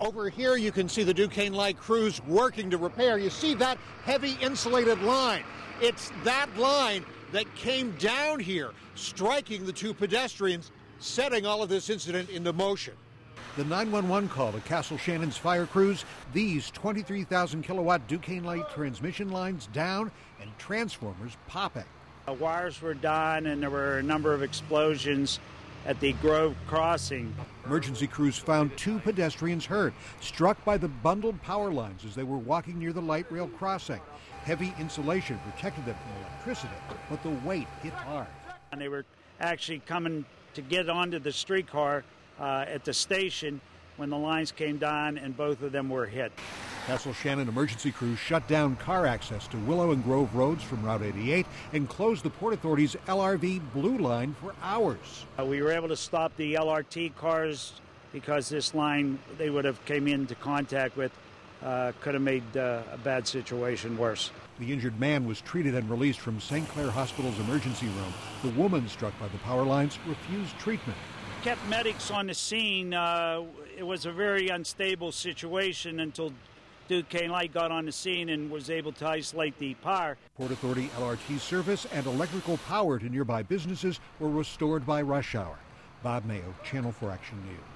Over here, you can see the Duquesne Light crews working to repair. You see that heavy insulated line. It's that line that came down here, striking the two pedestrians, setting all of this incident into motion. The 911 call to Castle Shannon's fire crews these 23,000 kilowatt Duquesne Light transmission lines down and transformers popping. The wires were down and there were a number of explosions at the Grove Crossing. Emergency crews found two pedestrians hurt, struck by the bundled power lines as they were walking near the light rail crossing. Heavy insulation protected them from electricity, but the weight hit hard. And they were actually coming to get onto the streetcar uh, at the station when the lines came down and both of them were hit. Castle Shannon emergency crews shut down car access to Willow and Grove roads from Route 88 and closed the Port Authority's LRV Blue Line for hours. Uh, we were able to stop the LRT cars because this line they would have came into contact with uh, could have made uh, a bad situation worse. The injured man was treated and released from St. Clair Hospital's emergency room. The woman struck by the power lines refused treatment. Kept medics on the scene. Uh, it was a very unstable situation until Duquesne Light got on the scene and was able to isolate the power. Port Authority LRT service and electrical power to nearby businesses were restored by rush hour. Bob Mayo, Channel 4 Action News.